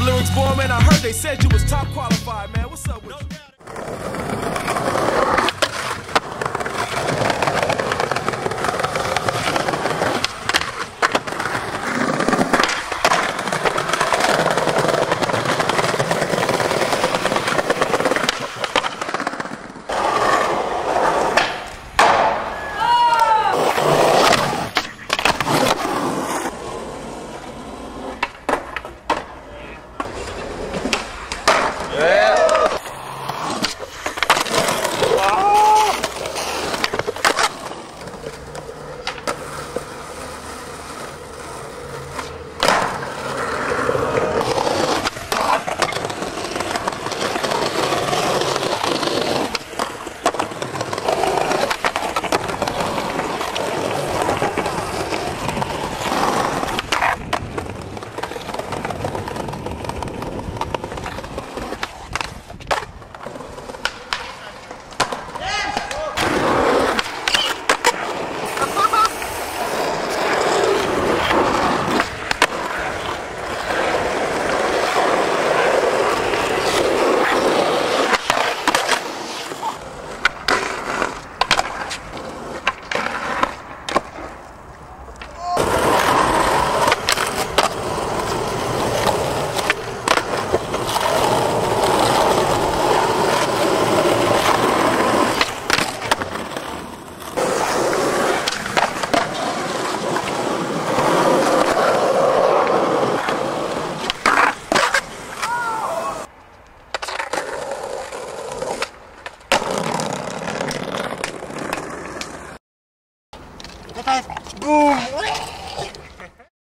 lyrics, boy, man. I heard they said you was top qualified, man. What's up with you? High five. Boom.